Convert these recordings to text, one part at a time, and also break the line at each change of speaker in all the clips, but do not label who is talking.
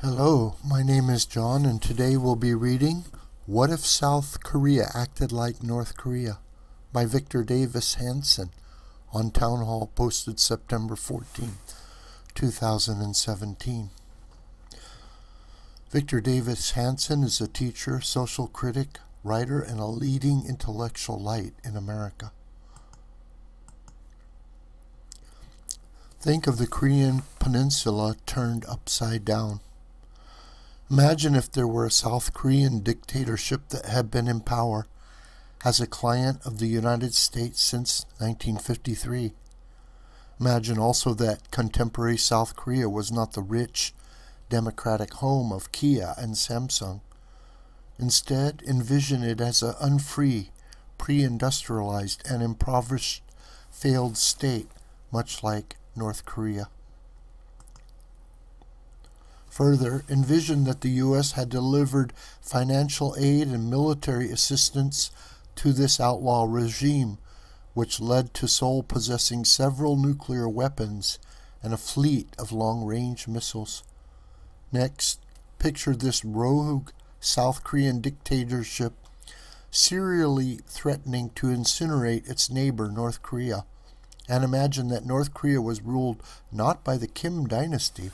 Hello, my name is John, and today we'll be reading What If South Korea Acted Like North Korea by Victor Davis Hanson on Townhall posted September 14, 2017. Victor Davis Hanson is a teacher, social critic, writer, and a leading intellectual light in America. Think of the Korean peninsula turned upside down. Imagine if there were a South Korean dictatorship that had been in power as a client of the United States since 1953. Imagine also that contemporary South Korea was not the rich, democratic home of Kia and Samsung. Instead, envision it as an unfree, pre industrialized, and impoverished, failed state, much like North Korea. Further, envision that the U.S. had delivered financial aid and military assistance to this outlaw regime, which led to Seoul possessing several nuclear weapons and a fleet of long range missiles. Next, picture this rogue South Korean dictatorship serially threatening to incinerate its neighbor, North Korea. And imagine that North Korea was ruled not by the Kim dynasty,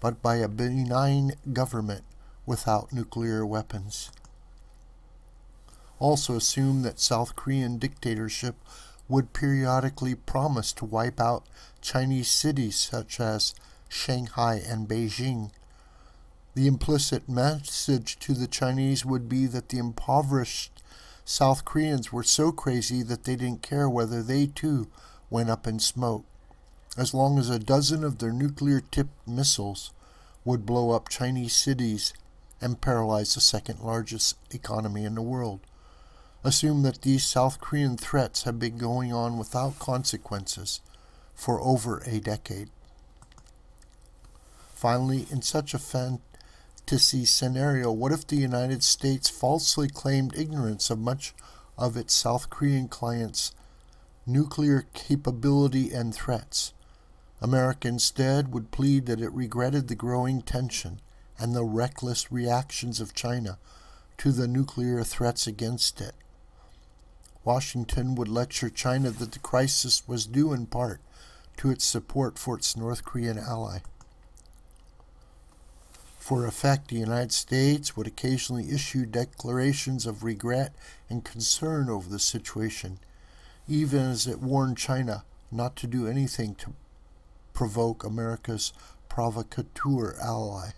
but by a benign government without nuclear weapons. Also assume that South Korean dictatorship would periodically promise to wipe out Chinese cities such as Shanghai and Beijing. The implicit message to the Chinese would be that the impoverished South Koreans were so crazy that they didn't care whether they too went up in smoke as long as a dozen of their nuclear tipped missiles would blow up Chinese cities and paralyze the second largest economy in the world. Assume that these South Korean threats have been going on without consequences for over a decade. Finally, in such a fantasy scenario, what if the United States falsely claimed ignorance of much of its South Korean clients' nuclear capability and threats? America instead would plead that it regretted the growing tension and the reckless reactions of China to the nuclear threats against it. Washington would lecture China that the crisis was due in part to its support for its North Korean ally. For effect, the United States would occasionally issue declarations of regret and concern over the situation, even as it warned China not to do anything to provoke America's provocateur ally.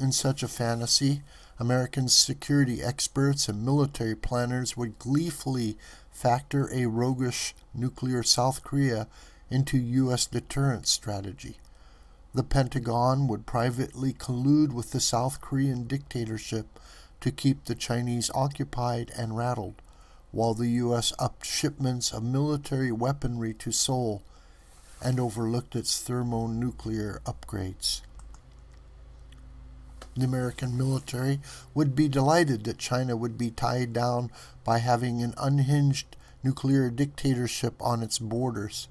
In such a fantasy, American security experts and military planners would gleefully factor a roguish nuclear South Korea into U.S. deterrence strategy. The Pentagon would privately collude with the South Korean dictatorship to keep the Chinese occupied and rattled, while the U.S. upped shipments of military weaponry to Seoul and overlooked its thermonuclear upgrades. The American military would be delighted that China would be tied down by having an unhinged nuclear dictatorship on its borders,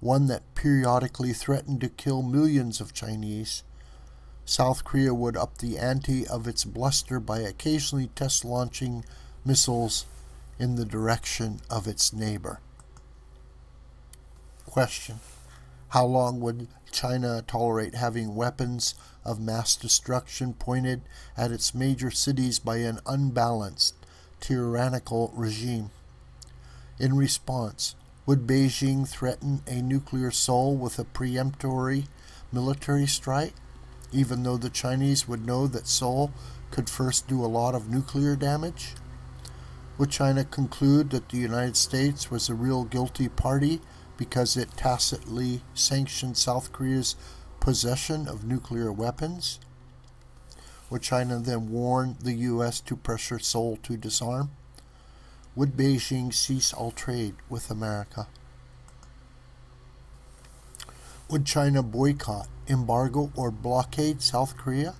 one that periodically threatened to kill millions of Chinese. South Korea would up the ante of its bluster by occasionally test launching missiles in the direction of its neighbor. Question how long would China tolerate having weapons of mass destruction pointed at its major cities by an unbalanced, tyrannical regime? In response, would Beijing threaten a nuclear Seoul with a preemptory military strike, even though the Chinese would know that Seoul could first do a lot of nuclear damage? Would China conclude that the United States was a real guilty party because it tacitly sanctioned South Korea's possession of nuclear weapons, would China then warn the U.S. to pressure Seoul to disarm? Would Beijing cease all trade with America? Would China boycott, embargo, or blockade South Korea?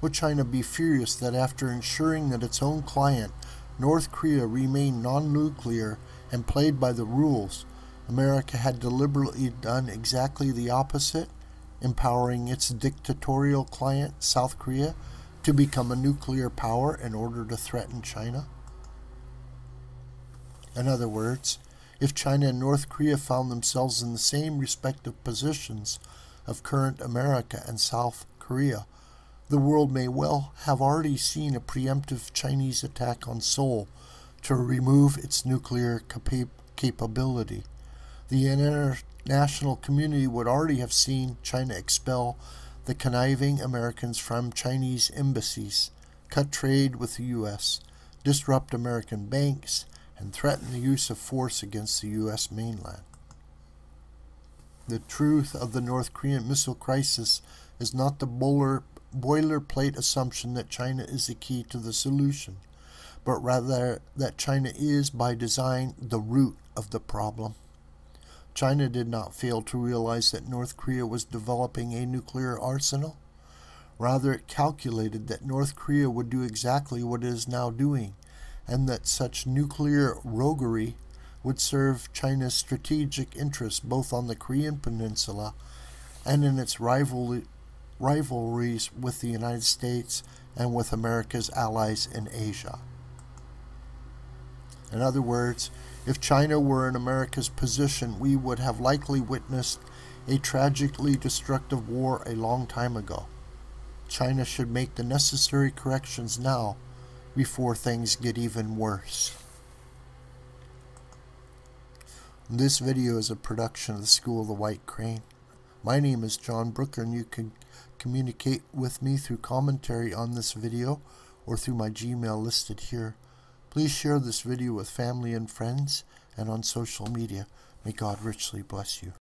Would China be furious that after ensuring that its own client, North Korea, remained non nuclear and played by the rules, America had deliberately done exactly the opposite empowering its dictatorial client, South Korea, to become a nuclear power in order to threaten China? In other words, if China and North Korea found themselves in the same respective positions of current America and South Korea, the world may well have already seen a preemptive Chinese attack on Seoul to remove its nuclear capa capability. The international community would already have seen China expel the conniving Americans from Chinese embassies, cut trade with the U.S., disrupt American banks, and threaten the use of force against the U.S. mainland. The truth of the North Korean missile crisis is not the boilerplate assumption that China is the key to the solution, but rather that China is, by design, the root of the problem. China did not fail to realize that North Korea was developing a nuclear arsenal. Rather, it calculated that North Korea would do exactly what it is now doing, and that such nuclear roguery would serve China's strategic interests both on the Korean Peninsula and in its rivalries with the United States and with America's allies in Asia. In other words, if China were in America's position, we would have likely witnessed a tragically destructive war a long time ago. China should make the necessary corrections now before things get even worse. This video is a production of the School of the White Crane. My name is John Brooker and you can communicate with me through commentary on this video or through my Gmail listed here. Please share this video with family and friends and on social media. May God richly bless you.